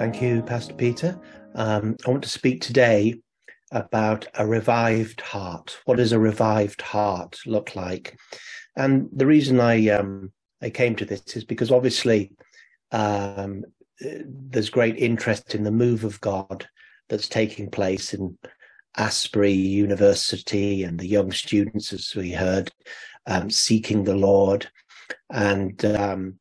Thank you, Pastor Peter. Um, I want to speak today about a revived heart. What does a revived heart look like? And the reason I um, I came to this is because obviously um, there's great interest in the move of God that's taking place in Asbury University and the young students, as we heard, um, seeking the Lord. And, um,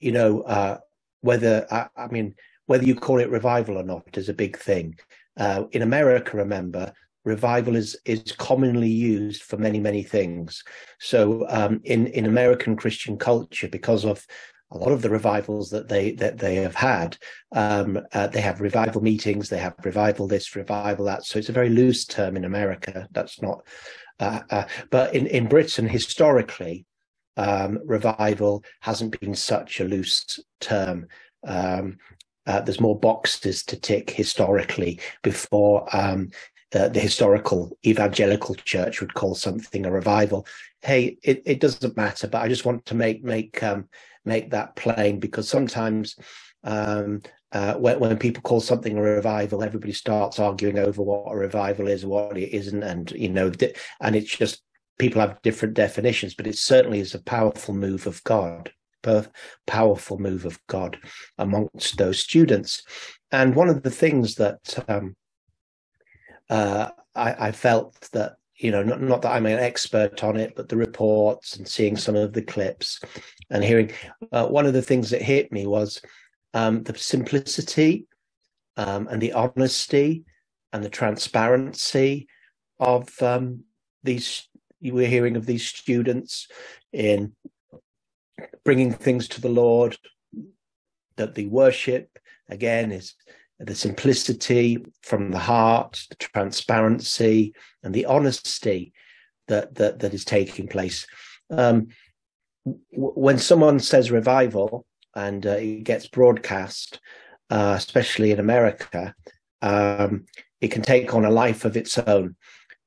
you know, uh, whether, I, I, mean, whether you call it revival or not is a big thing. Uh, in America, remember, revival is is commonly used for many many things. So um, in in American Christian culture, because of a lot of the revivals that they that they have had, um, uh, they have revival meetings, they have revival this, revival that. So it's a very loose term in America. That's not, uh, uh, but in in Britain historically, um, revival hasn't been such a loose term. Um, uh, there's more boxes to tick historically before um, the, historical evangelical church would call something a revival. Hey, it, it doesn't matter, but I just want to make make um, make that plain because sometimes um, uh, when, when, people call something a revival, everybody starts arguing over what a revival is, what it isn't, and you know, and it's just people have different definitions, but it certainly is a powerful move of God powerful move of God amongst those students. And one of the things that um, uh, I, I, felt that, you know, not, not, that I'm an expert on it, but the reports and seeing some of the clips and hearing, uh, one of the things that hit me was um, the simplicity um, and the honesty and the transparency of um, these. You were hearing of these students in bringing things to the Lord, that the worship, again, is the simplicity from the heart, the transparency, and the honesty that that, that is taking place. Um, when someone says revival and uh, it gets broadcast, uh, especially in America, um, it can take on a life of its own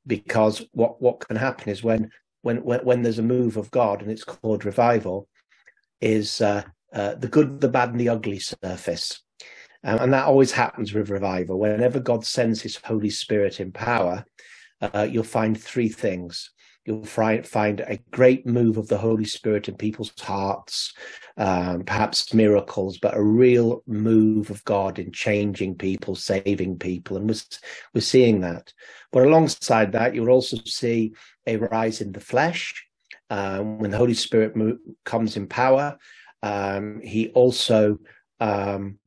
because what what can happen is when when when, when there's a move of God and it's called revival, is uh, uh, the good, the bad, and the ugly surface. Um, and that always happens with revival. Whenever God sends his Holy Spirit in power, uh, you'll find three things. You'll find, a great move of the Holy Spirit in people's hearts, um, perhaps miracles, but a real move of God in changing people, saving people. And we're, we're seeing that. But alongside that, you'll also see a rise in the flesh, um, when the Holy Spirit mo- comes in power, um, he also, um,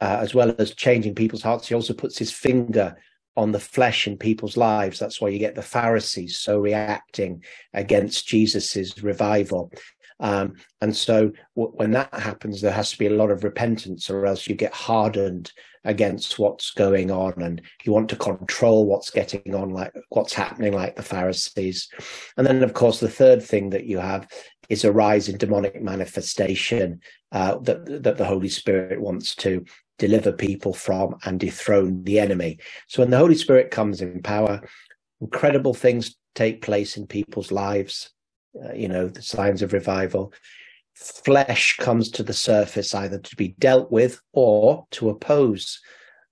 uh, as well as changing people's hearts, he also puts his finger on the flesh in people's lives. That's why you get the Pharisees so reacting against Jesus's revival. Um, and so w- when that happens, there has to be a lot of repentance, or else you get hardened against what's going on, and you want to control what's getting on, like what's happening, like the Pharisees. And then, of course, the third thing that you have is a rise in demonic manifestation uh, that that the Holy Spirit wants to deliver people from and dethrone the enemy. So when the Holy Spirit comes in power, incredible things take place in people's lives uh, you know, the signs of revival. Flesh comes to the surface either to be dealt with or to oppose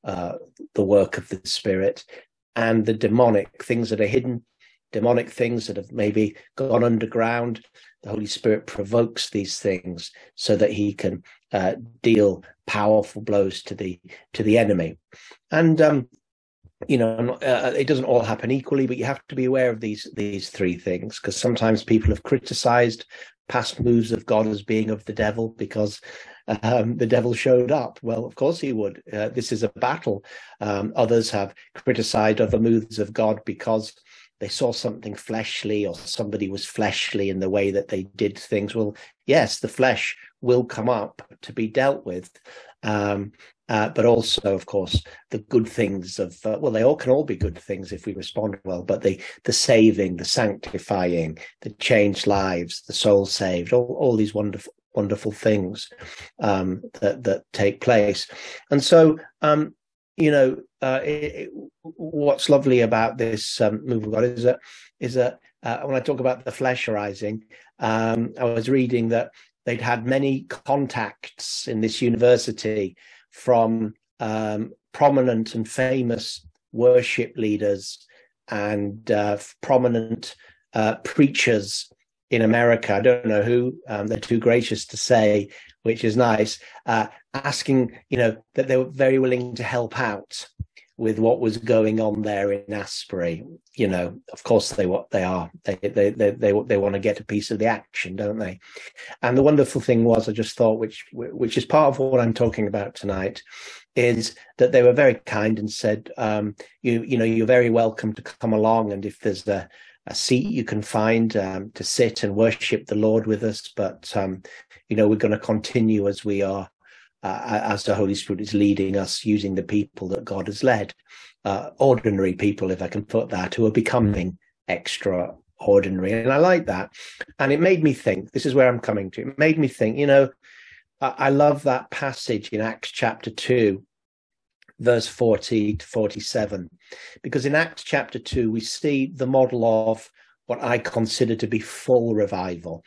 uh, the work of the spirit and the demonic things that are hidden, demonic things that have maybe gone underground. The Holy Spirit provokes these things so that He can uh, deal powerful blows to the to the enemy. And um, you know, uh, it doesn't all happen equally, but you have to be aware of these these three things because sometimes people have criticized past moves of God as being of the devil because um, the devil showed up. Well, of course he would. Uh, this is a battle. Um, others have criticized other moves of God because they saw something fleshly or somebody was fleshly in the way that they did things. Well, yes, the flesh will come up to be dealt with. Um, uh, but also, of course, the good things of uh, well, they all can all be good things if we respond well. But the the saving, the sanctifying, the changed lives, the soul saved, all, all these wonderful wonderful things um, that that take place. And so, um, you know, uh, it, it, what's lovely about this um, move of God is that is that uh, when I talk about the flesh arising, um, I was reading that they'd had many contacts in this university from um, prominent and famous worship leaders and uh, prominent uh, preachers in America. I don't know who. Um, they're too gracious to say, which is nice. Uh, asking, you know, that they were very willing to help out with what was going on there in Asbury. You know, of course they what they are. They they they they, they want to get a piece of the action, don't they? And the wonderful thing was, I just thought, which which is part of what I'm talking about tonight, is that they were very kind and said, um, you you know, you're very welcome to come along, and if there's a a seat you can find um, to sit and worship the Lord with us, but um, you know we're going to continue as we are uh, as the Holy Spirit is leading us using the people that God has led, uh, ordinary people, if I can put that, who are becoming extraordinary. And I like that. And it made me think this is where I'm coming to. It made me think, you know, I, I love that passage in Acts chapter 2, verse 40 to 47, because in Acts chapter 2, we see the model of what I consider to be full revival.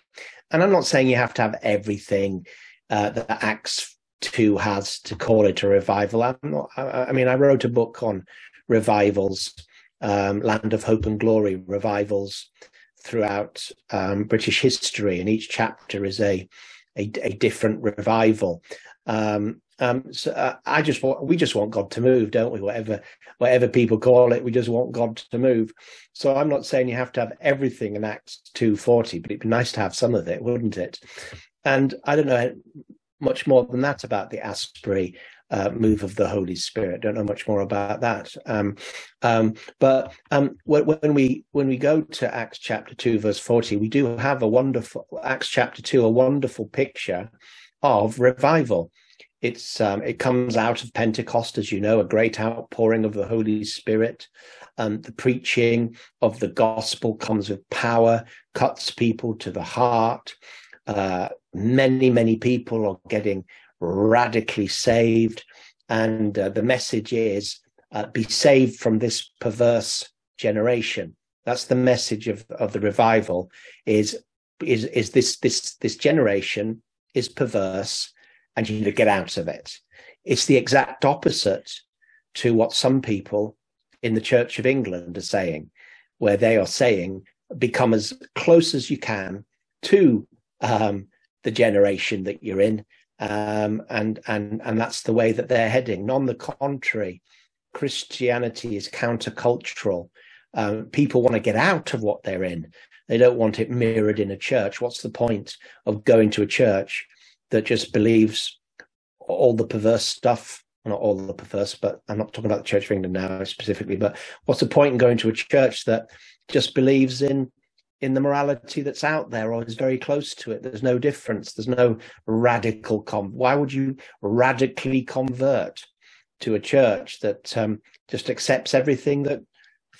And I'm not saying you have to have everything uh, that Acts two has to call it a revival. I'm not, I, I mean, I wrote a book on revivals, um, Land of Hope and Glory revivals throughout um, British history, and each chapter is a a, a different revival. Um, um, so uh, I just want we just want God to move, don't we? Whatever whatever people call it, we just want God to move. So I'm not saying you have to have everything in Acts two forty, but it'd be nice to have some of it, wouldn't it? And I don't know much more than that about the Asbury uh, move of the Holy Spirit. Don't know much more about that. Um, um, but um, when, when, we when we go to Acts chapter two, verse forty, we do have a wonderful Acts chapter two, a wonderful picture of revival. It's um, it comes out of Pentecost, as you know, a great outpouring of the Holy Spirit. Um, the preaching of the gospel comes with power, cuts people to the heart. Uh, many, many people are getting radically saved. And uh, the message is uh, be saved from this perverse generation. That's the message of, of the revival is, is, is this, this, this generation is perverse and you need to get out of it. It's the exact opposite to what some people in the Church of England are saying, where they are saying, become as close as you can to um, the generation that you're in, um, and and and that's the way that they're heading. On the contrary, Christianity is countercultural. Um, people want to get out of what they're in. They don't want it mirrored in a church. What's the point of going to a church that just believes all the perverse stuff? Not all the perverse, but I'm not talking about the Church of England now specifically. But what's the point in going to a church that just believes in in the morality that's out there or is very close to it. There's no difference. There's no radical com. Why would you radically convert to a church that um, just accepts everything that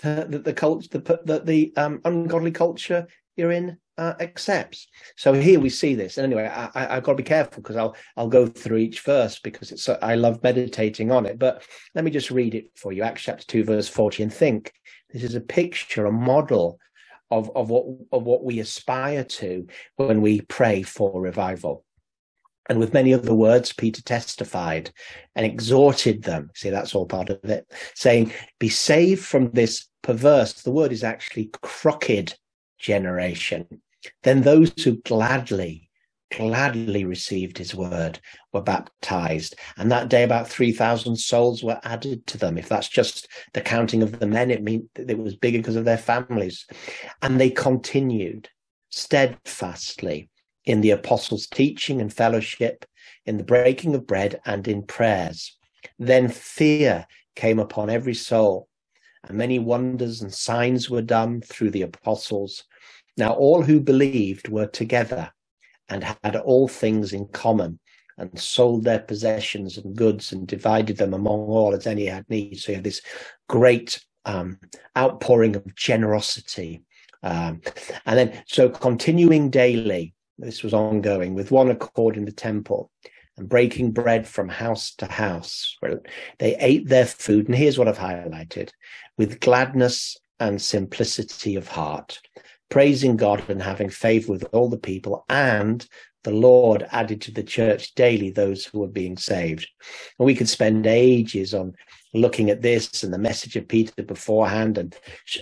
that the culture that the um, ungodly culture you're in uh, accepts? So here we see this. And anyway, I, have got to be careful because I'll I'll go through each verse because it's I love meditating on it. But let me just read it for you. Acts chapter two, verse forty, and think this is a picture, a model of, of what of what we aspire to when we pray for revival. And with many other words, Peter testified and exhorted them. See, that's all part of it, saying, Be saved from this perverse, the word is actually crooked generation. Then those who gladly gladly received his word were baptized. And that day, about 3,000 souls were added to them. If that's just the counting of the men, it means it was bigger because of their families. And they continued steadfastly in the apostles' teaching and fellowship, in the breaking of bread and in prayers. Then fear came upon every soul, and many wonders and signs were done through the apostles. Now all who believed were together and had all things in common and sold their possessions and goods and divided them among all as any had need. So you have this great um, outpouring of generosity. Um, and then, so continuing daily, this was ongoing with one accord in the temple and breaking bread from house to house. They ate their food, and here's what I've highlighted with gladness and simplicity of heart, praising God and having favor with all the people, and the Lord added to the church daily those who were being saved. And we could spend ages on looking at this and the message of Peter beforehand and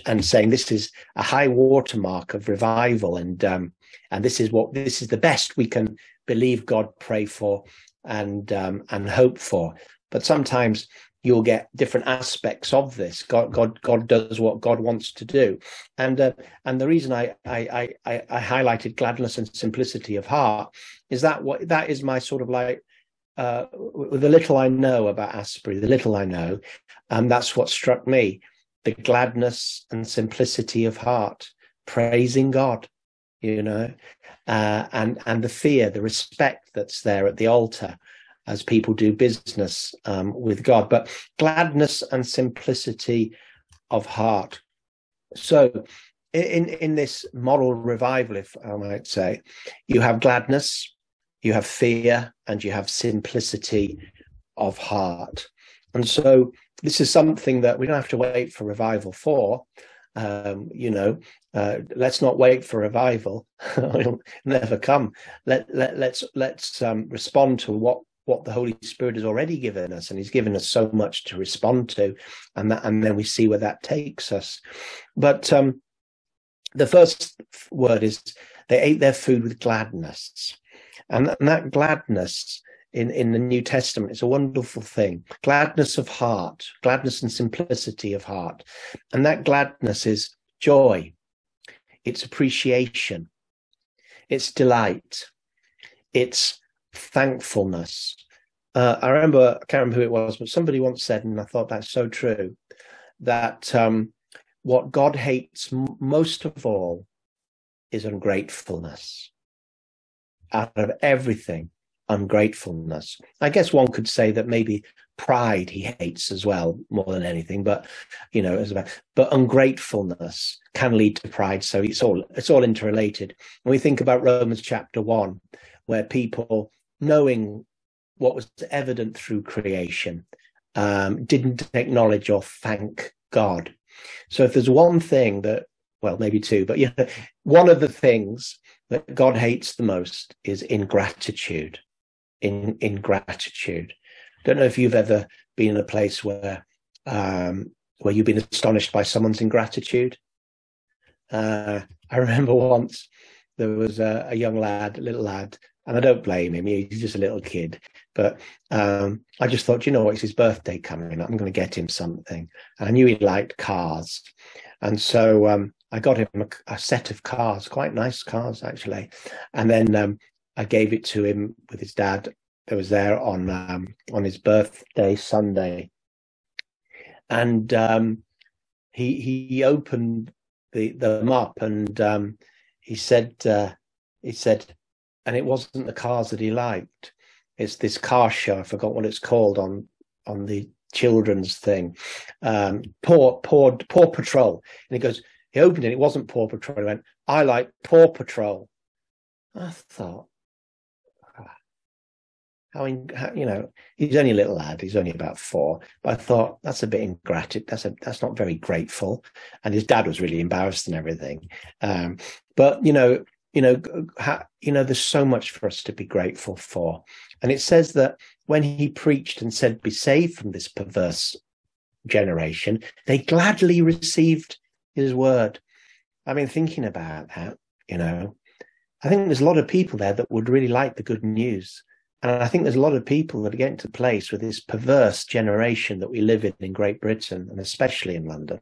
and saying this is a high watermark of revival and um, and this is what this is the best we can believe God pray for and um, and hope for. But sometimes you'll get different aspects of this. God, God, God does what God wants to do, and uh, and the reason I, I I I highlighted gladness and simplicity of heart is that what that is my sort of like uh, the little I know about Asbury, the little I know, and um, that's what struck me: the gladness and simplicity of heart, praising God, you know, uh, and and the fear, the respect that's there at the altar as people do business um, with God, but gladness and simplicity of heart. So, in in this moral revival, if I might say, you have gladness, you have fear, and you have simplicity of heart. And so, this is something that we don't have to wait for revival for. Um, you know, uh, let's not wait for revival; it'll never come. Let let let's let's um, respond to what what the Holy Spirit has already given us, and He's given us so much to respond to, and that, and then we see where that takes us. But um, the first word is they ate their food with gladness, and, and that gladness in in the New Testament is a wonderful thing. Gladness of heart, gladness and simplicity of heart, and that gladness is joy, it's appreciation, it's delight, it's thankfulness. Uh, I remember, I can't remember who it was, but somebody once said, and I thought that's so true, that um, what God hates m- most of all is ungratefulness. Out of everything, ungratefulness. I guess one could say that maybe pride he hates as well more than anything, but you know, as about, but ungratefulness can lead to pride. So it's all it's all interrelated. When we think about Romans chapter one, where people knowing what was evident through creation, um, didn't acknowledge or thank God. So if there's one thing that, well, maybe two, but yeah, one of the things that God hates the most is ingratitude. In ingratitude. Don't know if you've ever been in a place where um, where you've been astonished by someone's ingratitude. Uh, I remember once there was a, a, young lad, a little lad, and I don't blame him. He's just a little kid. But um, I just thought, you know what? It's his birthday coming. I'm going to get him something. And I knew he liked cars. And so um, I got him a, a, set of cars, quite nice cars, actually. And then um, I gave it to him with his dad that was there on um, on his birthday Sunday. And um, he he opened the them up and um, he said uh, he said and it wasn't the cars that he liked. It's this car show. I forgot what it's called on on the children's thing. Um, Paw Paw Paw Patrol, and he goes. He opened it. It wasn't Paw Patrol. He went. I like Paw Patrol. I thought, ah, how, in, how, you know he's only a little lad he's only about four but i thought that's a bit ingratitude that's a that's not very grateful and his dad was really embarrassed and everything um, but you know you know ha, you know there's so much for us to be grateful for. And it says that when he preached and said be saved from this perverse generation they gladly received his word. I mean thinking about that you know i think there's a lot of people there that would really like the good news. And i think there's a lot of people that are getting to the place with this perverse generation that we live in in great britain and especially in london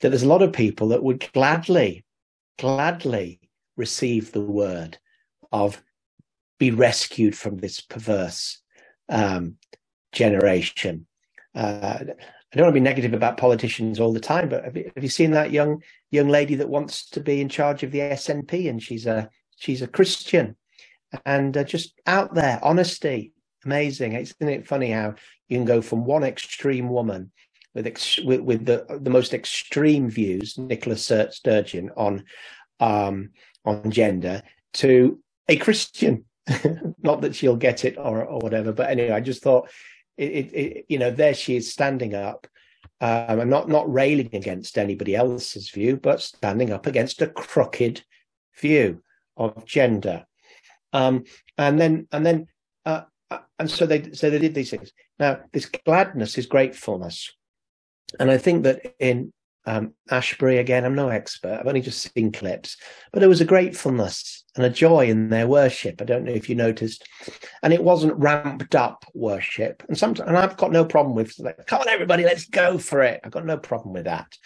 that there's a lot of people that would gladly gladly receive the word of be rescued from this perverse um, generation. Uh, I don't want to be negative about politicians all the time, but have you, have you, seen that young young lady that wants to be in charge of the SNP, and she's a she's a Christian, and uh, just out there, honesty, amazing. Isn't it funny how you can go from one extreme woman with ex- with, with the the most extreme views, Nicola Sturgeon on um, on gender to a Christian. Not that she'll get it or, or whatever, but anyway, I just thought, it, it, it you know, there she is standing up um, and not not railing against anybody else's view, but standing up against a crooked view of gender. Um, and then and then uh, uh, and so they so they did these things. Now this gladness is gratefulness, and I think that in um, Asbury again, I'm no expert. I've only just seen clips, but there was a gratefulness and a joy in their worship. I don't know if you noticed, and it wasn't ramped up worship. And sometimes, and I've got no problem with like, come on, everybody, let's go for it. I've got no problem with that.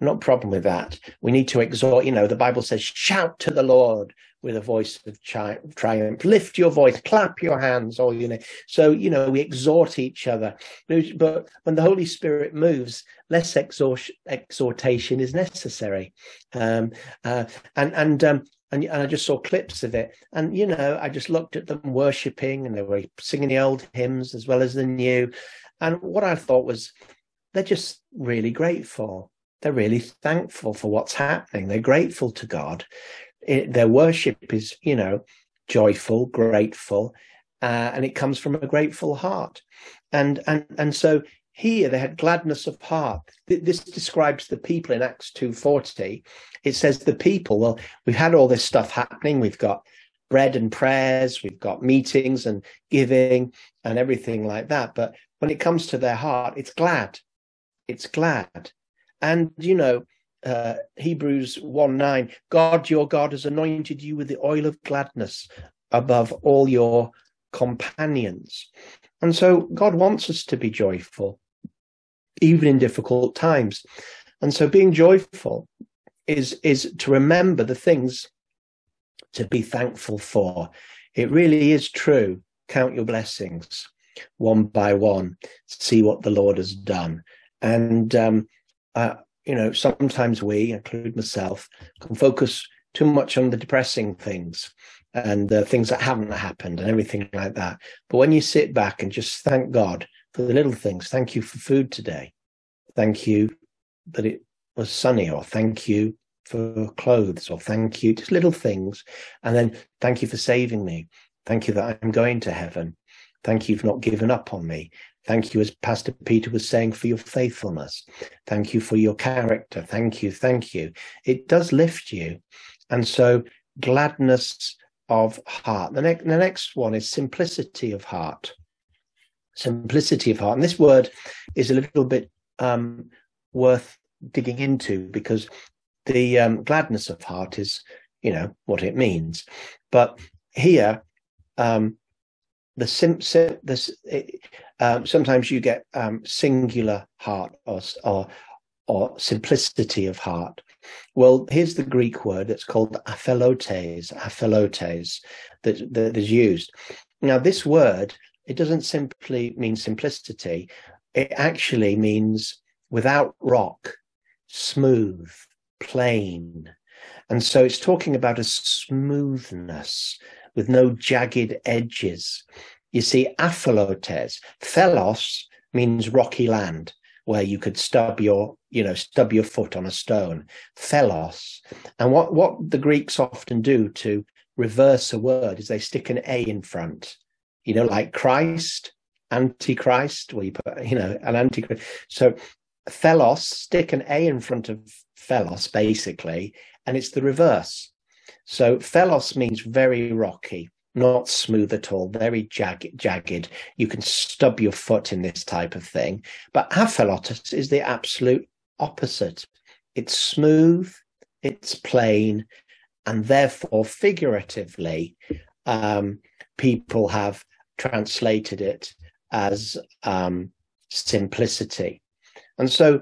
No problem with that. We need to exhort. You know, the Bible says, shout to the Lord with a voice of tri- triumph. Lift your voice, clap your hands, all you know. So, you know, we exhort each other. But when the Holy Spirit moves, less exhort- exhortation is necessary. Um, uh, and, and, um, and, and I just saw clips of it. And, you know, I just looked at them worshipping and they were singing the old hymns as well as the new. And what I thought was, they're just really grateful. They're really thankful for what's happening. They're grateful to God it, their worship is, you know, joyful, grateful, uh, and it comes from a grateful heart. And and and so here they had gladness of heart. This describes the people in Acts two forty. It says the people. Well, we've had all this stuff happening. We've got bread and prayers. We've got meetings and giving and everything like that. But when it comes to their heart, it's glad. It's glad. And you know, uh, Hebrews 1 9, God your God has anointed you with the oil of gladness above all your companions. And so God wants us to be joyful, even in difficult times. And so being joyful is, is to remember the things to be thankful for. It really is true. Count your blessings one by one, see what the Lord has done. And um, you know, sometimes we, include myself, can focus too much on the depressing things and the things that haven't happened and everything like that. But when you sit back and just thank God for the little things, thank you for food today. Thank you that it was sunny, or thank you for clothes, or thank you, just little things. And then thank you for saving me. Thank you that I'm going to heaven. Thank you for not giving up on me. Thank you, as Pastor Peter was saying, for your faithfulness. Thank you for your character. Thank you. Thank you. It does lift you. And so, gladness of heart. The, next, the next one is simplicity of heart. Simplicity of heart. And this word is a little bit um, worth digging into because the um, gladness of heart is, you know, what it means. But here, um, the sim, sim this it, um, sometimes you get um, singular heart or, or or simplicity of heart. Well, here's the Greek word. It's called aphelotes, aphelotes, that, that is used. Now, this word, it doesn't simply mean simplicity. It actually means without rock, smooth, plain. And so it's talking about a smoothness, with no jagged edges. You see, aphelotes, phelos means rocky land where you could stub your, you know, stub your foot on a stone. Phelos. And what, what the Greeks often do to reverse a word is they stick an A in front, you know, like Christ, Antichrist, where you put, you know, an Antichrist. So phelos, stick an A in front of phelos, basically, and it's the reverse. So phelos means very rocky, not smooth at all, very jagged, jagged. You can stub your foot in this type of thing. But aphelotes is the absolute opposite. It's smooth, it's plain, and therefore, figuratively, um, people have translated it as um, simplicity. And so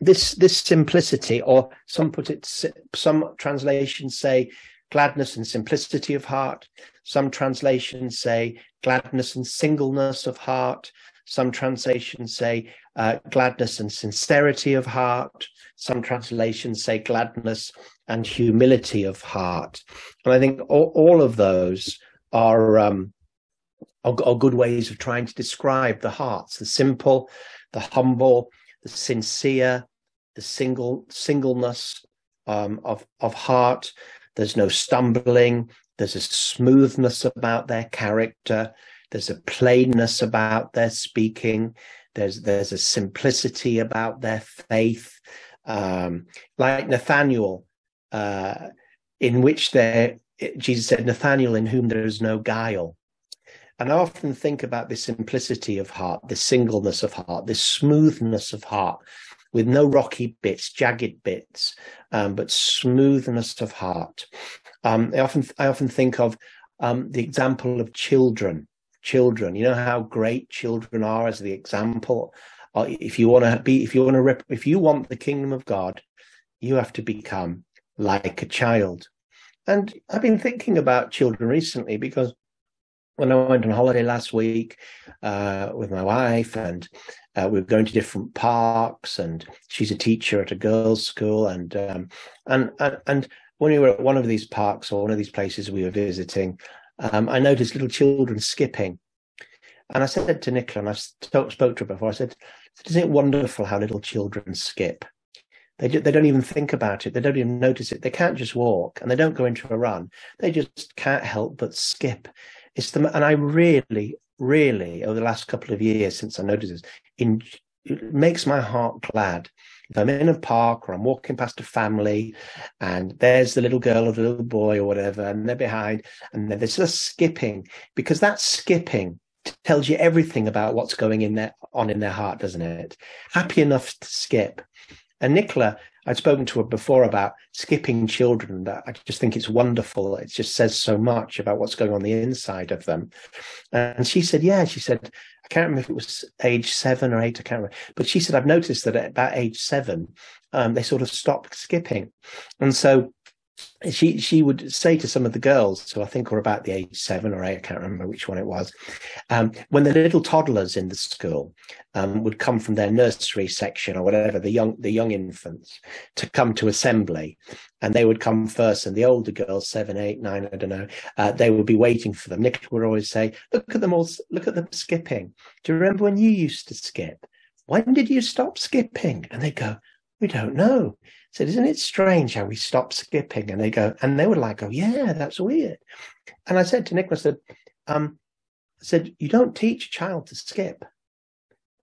this this simplicity, or some put it, some translations say gladness and simplicity of heart. Some translations say gladness and singleness of heart. Some translations say uh, gladness and sincerity of heart. Some translations say gladness and humility of heart. And I think all, all of those are, um, are, are good ways of trying to describe the hearts, the simple, the humble, the sincere, the single singleness um, of of heart, there's no stumbling. There's a smoothness about their character. There's a plainness about their speaking. There's there's a simplicity about their faith, um, like Nathaniel, uh, in which they it, Jesus said, Nathaniel, in whom there is no guile. And I often think about this simplicity of heart, this singleness of heart, this smoothness of heart, with no rocky bits, jagged bits, um, but smoothness of heart. Um, I often I often think of um, the example of children. Children, you know how great children are as the example. Uh, if you want to be, if you want to, rep, if you want the kingdom of God, you have to become like a child. And I've been thinking about children recently because when I went on holiday last week uh, with my wife, and uh, we were going to different parks, and she's a teacher at a girls' school, and um, and and and when we were at one of these parks or one of these places we were visiting, um, I noticed little children skipping, and I said to Nicola, and I spoke, spoke to her before, I said, "Isn't it wonderful how little children skip?" They, do, they don't even think about it. They don't even notice it. They can't just walk and they don't go into a run. They just can't help but skip. It's the, and I really, really, over the last couple of years since I noticed this, in, it makes my heart glad. If I'm in a park or I'm walking past a family and there's the little girl or the little boy or whatever, and they're behind and they're just skipping because that skipping tells you everything about what's going in there on in their heart, doesn't it? Happy enough to skip. And Nicola, I'd spoken to her before about skipping children. That I just think it's wonderful. It just says so much about what's going on the inside of them. And she said, yeah, she said, I can't remember if it was age seven or eight, I can't remember. But she said, I've noticed that at about age seven, um, they sort of stop skipping. And so she she would say to some of the girls, who I think were about the age seven or eight, I can't remember which one it was, um, when the little toddlers in the school um, would come from their nursery section or whatever, the young the young infants, to come to assembly, and they would come first, and the older girls, seven, eight, nine, I don't know, uh, they would be waiting for them. Nick would always say, "Look at them all! Look at them skipping. Do you remember when you used to skip? When did you stop skipping?" And they go, "We don't know." Said, Isn't it strange how we stop skipping? And they go, and they were like, Oh, yeah, that's weird. And I said to Nicholas that um, I said, You don't teach a child to skip.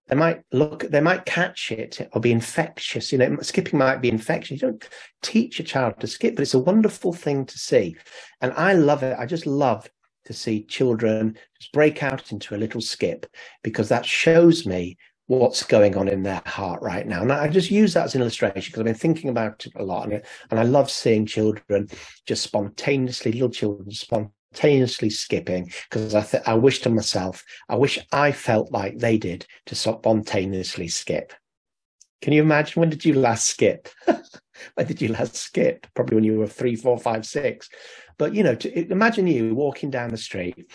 They might look, they might catch it or be infectious. You know, skipping might be infectious. You don't teach a child to skip, but it's a wonderful thing to see. And I love it. I just love to see children just break out into a little skip because that shows me what's going on in their heart right now. And I just use that as an illustration because I've been thinking about it a lot. And, and I love seeing children just spontaneously, little children spontaneously skipping because I, th- I wish to myself, I wish I felt like they did to spontaneously skip. Can you imagine when did you last skip? when did you last skip? Probably when you were three, four, five, six. But you know, to, imagine you walking down the street,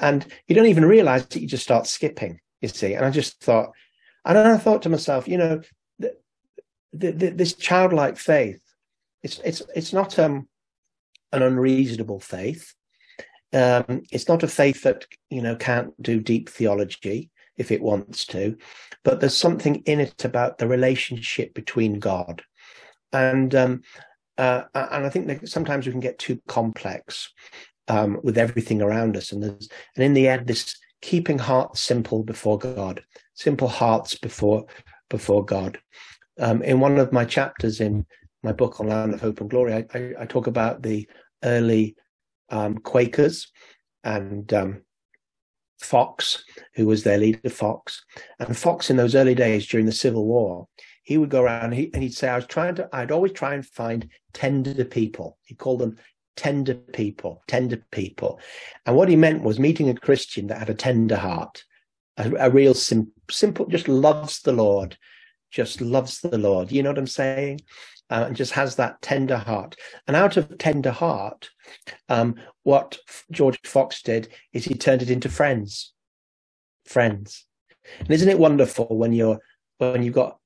and you don't even realize that you just start skipping you see. And I just thought, and I thought to myself, you know, this childlike faith, it's it's it's not um, an unreasonable faith. Um, it's not a faith that you know can't do deep theology if it wants to, but there's something in it about the relationship between God and um, uh, and I think that sometimes we can get too complex um, with everything around us, and there's and in the end, this keeping hearts simple before God, simple hearts before before God. Um, in one of my chapters in my book on Land of Hope and Glory, I, I, I talk about the early um, Quakers and um, Fox, who was their leader, Fox. And Fox, in those early days during the Civil War, he would go around and, he, and he'd say, I was trying to, I'd always try and find tender people. He called them tender people, tender people. And what he meant was meeting a Christian that had a tender heart, a, a real sim, simple, just loves the Lord, just loves the Lord. You know what I'm saying? Uh, and just has that tender heart. And out of tender heart, um, what George Fox did is he turned it into friends, friends. And isn't it wonderful when you're when you've got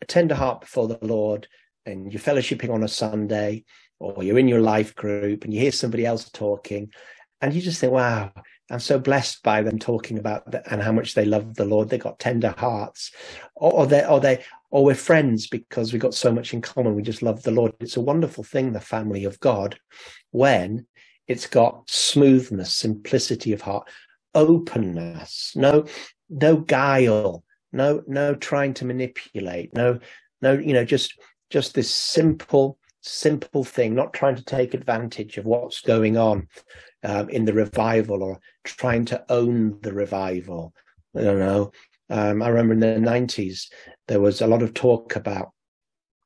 a tender heart before the Lord and you're fellowshipping on a Sunday or you're in your life group and you hear somebody else talking and you just think, wow, I'm so blessed by them talking about that and how much they love the Lord. They got tender hearts, or, or they, or they, or we're friends because we've got so much in common. We just love the Lord. It's a wonderful thing, the family of God, when it's got smoothness, simplicity of heart, openness, no, no guile, no, no trying to manipulate, no, no, you know, just, just this simple simple thing, not trying to take advantage of what's going on um, in the revival or trying to own the revival. I don't know. Um, I remember in the 90s, there was a lot of talk about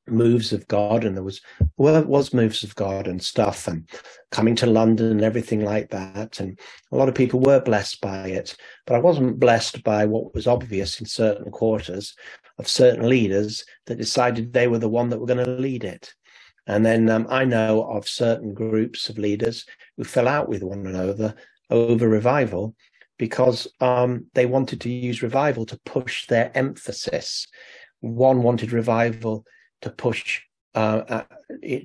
moves of God, and there was well, was moves of God and stuff, and coming to London and everything like that. And a lot of people were blessed by it, but I wasn't blessed by what was obvious in certain quarters of certain leaders that decided they were the one that were going to lead it. And then um, I know of certain groups of leaders who fell out with one another over revival because um, they wanted to use revival to push their emphasis. One wanted revival to push uh, uh,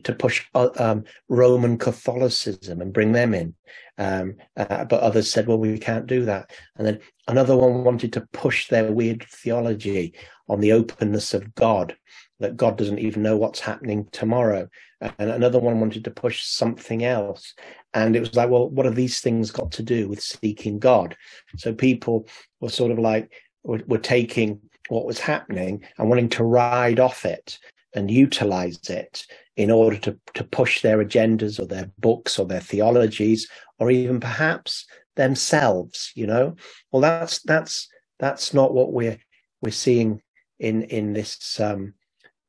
to push uh, um, Roman Catholicism and bring them in, um, uh, but others said, "Well, we can't do that." And then another one wanted to push their weird theology on the openness of God, that God doesn't even know what's happening tomorrow. And another one wanted to push something else. And it was like, well, what have these things got to do with seeking God? So people were sort of like, were, were taking what was happening and wanting to ride off it and utilize it in order to, to push their agendas or their books or their theologies or even perhaps themselves you know well that's that's that's not what we're we're seeing in in this um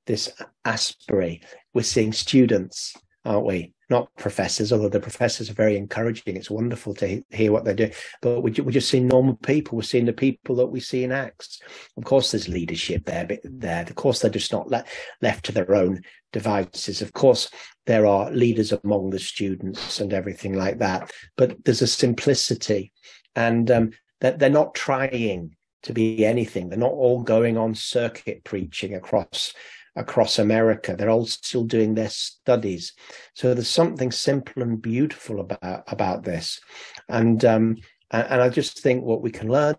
this Asbury. We're seeing students, aren't we? Not professors, although the professors are very encouraging. It's wonderful to hear what they're doing. But we're just seeing normal people. We're seeing the people that we see in Acts. Of course, there's leadership there, there. Of course, they're just not le- left to their own devices. Of course, there are leaders among the students and everything like that. But there's a simplicity, and um, that they're not trying to be anything. They're not all going on circuit preaching across across America. They're all still doing their studies. So there's something simple and beautiful about about this, and um, and I just think what we can learn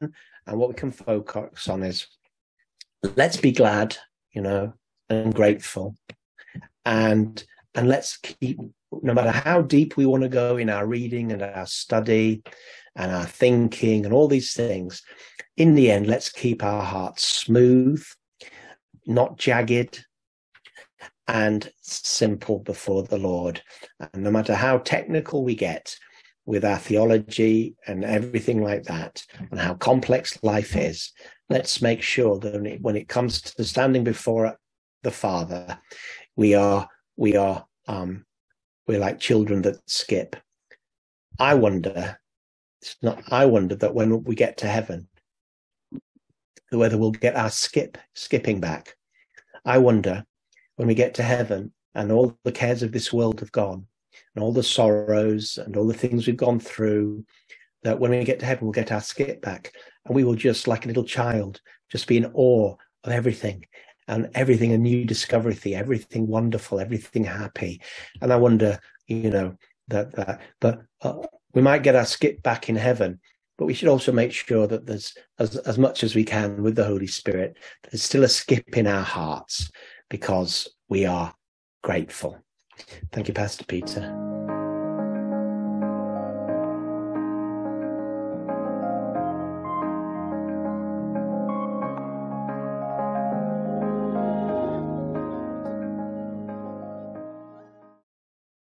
and what we can focus on is let's be glad, you know, and grateful, and and let's keep no matter how deep we want to go in our reading and our study and our thinking and all these things in the end let's keep our hearts smooth not jagged and simple before the Lord. And no matter how technical we get with our theology and everything like that, and how complex life is, let's make sure that when it comes to standing before the Father, we are we are um, we're like children that skip. I wonder, it's not. I wonder that when we get to heaven, whether we'll get our skip skipping back. I wonder when we get to heaven and all the cares of this world have gone and all the sorrows and all the things we've gone through, that when we get to heaven, we'll get our skip back and we will just, like a little child, just be in awe of everything and everything a new discovery, everything wonderful, everything happy. And I wonder, you know, that, that, but uh, we might get our skip back in heaven, but we should also make sure that there's as, as much as we can with the Holy Spirit, there's still a skip in our hearts because we are grateful. Thank you, Pastor Peter.